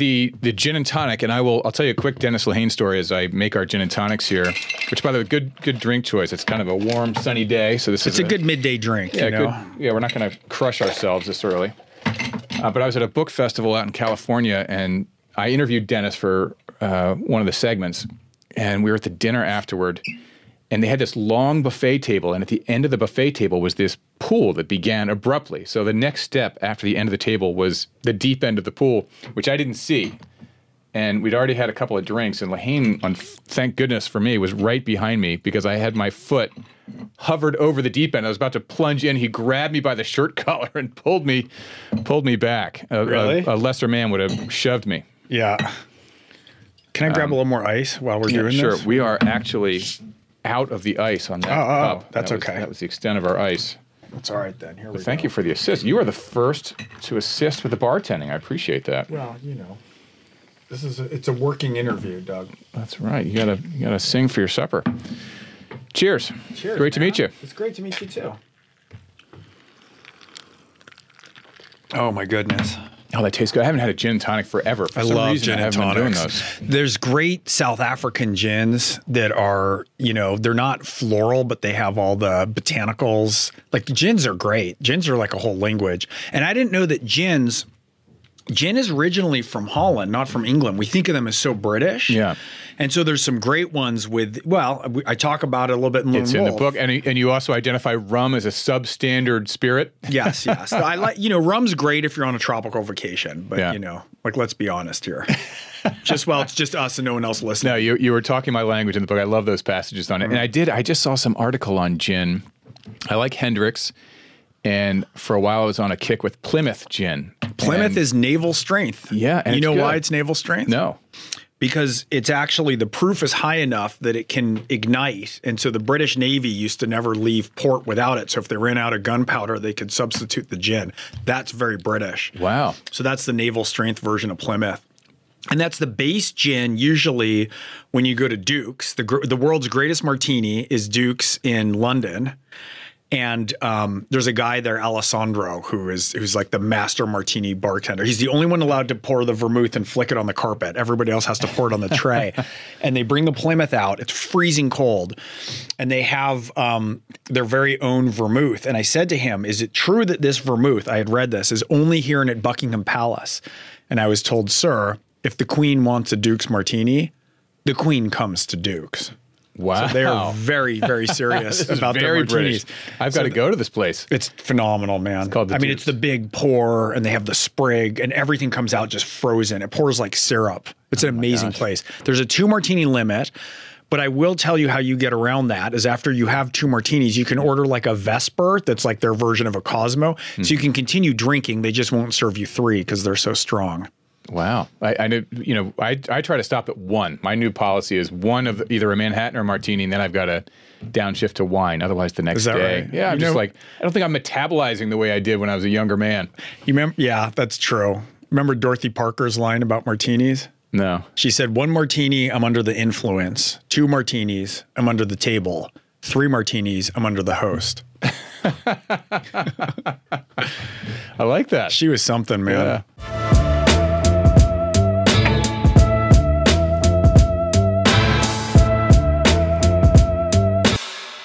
the the gin and tonic, and I will I'll tell you a quick Dennis Lehane story as I make our gin and tonics here. Which, by the way, good good drink choice. It's kind of a warm, sunny day, so this It's is a good midday drink. yeah, you know? good, yeah. We're not going to crush ourselves this early. Uh, but I was at a book festival out in California, and I interviewed Dennis for uh, one of the segments, and we were at the dinner afterward, and they had this long buffet table, and at the end of the buffet table was this pool that began abruptly. So the next step after the end of the table was the deep end of the pool, which I didn't see. And we'd already had a couple of drinks, and Lehane, on, thank goodness for me, was right behind me because I had my foot hovered over the deep end. I was about to plunge in. He grabbed me by the shirt collar and pulled me, pulled me back. A, a- Really? a lesser man would have shoved me. Yeah. Can I grab a little more ice while we're doing Um, sure, this? we are actually out of the ice on that Oh, oh, cup. that's That was- okay. That was the extent of our ice. That's all right then. Here we Thank go. you for the assist. You are the first to assist with the bartending. I appreciate that. Well, you know, this is a, it's a working interview, Doug. That's right. You gotta you gotta sing for your supper. Cheers. Cheers. Great to meet you. It's great to meet you too. Oh my goodness. Oh, that tastes good. I haven't had a gin and tonic forever. For I love reason, gin I and haven't been doing tonics. those. There's great South African gins that are, you know, they're not floral, but they have all the botanicals. Like gins are great. Gins are like a whole language. And I didn't know that gins, gin is originally from Holland, not from England. We think of them as so British. Yeah. And so there's some great ones with, well, I talk about it a little bit in Lone It's in the book, and and you also identify rum as a substandard spirit. Yes, yes. I like you know, rum's great if you're on a tropical vacation, but Yeah. you know, like let's be honest here. just well, it's just us and no one else listening. No, you you were talking my language in the book. I love those passages on it, mm-hmm. and I did. I just saw some article on gin. I like Hendrick's, and for a while I was on a kick with Plymouth gin. Plymouth And- is naval strength. Yeah, and you know why it's naval strength? no. because it's actually the proof is high enough that it can ignite. And so the British Navy used to never leave port without it. So if they ran out of gunpowder, they could substitute the gin. That's very British. Wow. So that's the naval strength version of Plymouth. And that's the base gin. Usually, when you go to Duke's, the gr- the world's greatest martini is Duke's in London. And um, there's a guy there, Alessandro, who is who's like the master martini bartender. He's the only one allowed to pour the vermouth and flick it on the carpet. Everybody else has to pour it on the tray. and they bring the Plymouth out. It's freezing cold, and they have um, their very own vermouth. And I said to him, "Is it true that this vermouth? I had read this is only here and at Buckingham Palace." And I was told, "Sir, if the Queen wants a Duke's martini, the Queen comes to Duke's." Wow. They are very, very serious This is about their very martinis. British. I've got to go to this place. It's phenomenal, man. called the I mean, it's the big pour, and they have the sprig, and everything comes out just frozen. It pours like syrup. It's oh an amazing place. There's a two martini limit, but I will tell you how you get around that is after you have two martinis, you can order like a Vesper that's like their version of a Cosmo, so you can continue drinking. They just won't serve you three because they're so strong. Wow. I, I know, you know, I, I try to stop at one. My new policy is one of either a Manhattan or a martini, and then I've got to downshift to wine. Otherwise, the next that day. right? Yeah, I'm You just know- like, I don't think I'm metabolizing the way I did when I was a younger man. You remember? Yeah, that's true. Remember Dorothy Parker's line about martinis? No. She said, one martini, I'm under the influence. Two martinis, I'm under the table. Three martinis, I'm under the host. I like that. She was something, man. Yeah.